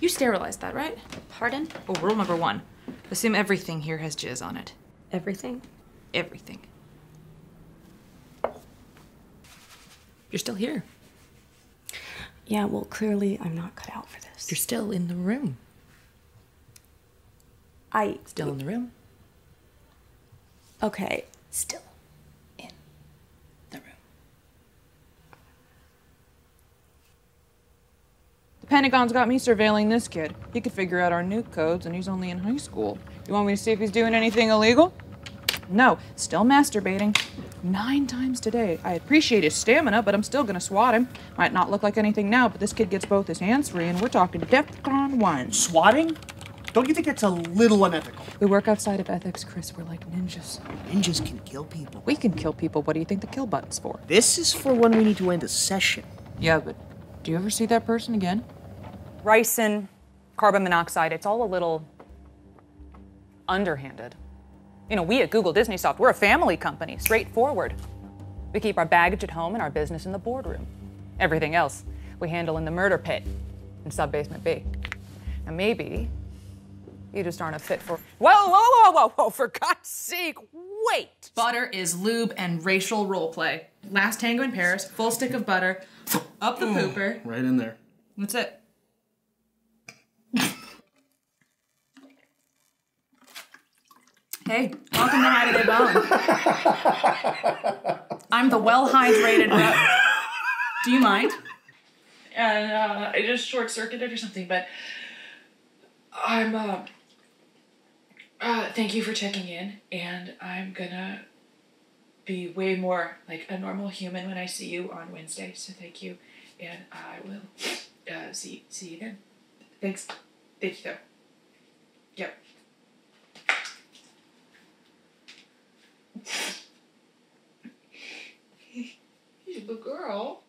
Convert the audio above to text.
You sterilized that, right? Pardon? Oh, rule number one. Assume everything here has jizz on it. Everything? Everything. You're still here. Yeah, well, clearly I'm not cut out for this. You're still in the room. I. Still in the room. Okay. Still in the room. The Pentagon's got me surveilling this kid. He could figure out our nuke codes, and he's only in high school. You want me to see if he's doing anything illegal? No, still masturbating. Nine times today. I appreciate his stamina, but I'm still gonna swat him. Might not look like anything now, but this kid gets both his hands free, and we're talking DEFCON 1. Swatting? Don't you think that's a little unethical? We work outside of ethics, Chris. We're like ninjas. Ninjas can kill people. We can kill people. What do you think the kill button's for? This is for when we need to end a session. Yeah, but do you ever see that person again? Ricin, carbon monoxide, it's all a little underhanded. You know, we at Google Disney Soft, we're a family company, straightforward. We keep our baggage at home and our business in the boardroom. Everything else we handle in the murder pit in sub-basement B. Now maybe you just aren't a fit for. Whoa, whoa, whoa, whoa, whoa! For God's sake, wait! Butter is lube and racial roleplay. Last tango in Paris, full stick of butter, up the mm, pooper. Right in there. That's it. Hey, welcome to How They Bone? I'm the well hydrated rep. Do you mind? and uh, I just short circuited or something. But I'm. Uh, uh, thank you for checking in, and I'm gonna be way more like a normal human when I see you on Wednesday. So thank you, and I will uh, see see you then. Thanks. Thank you. Though. Yep. The girl.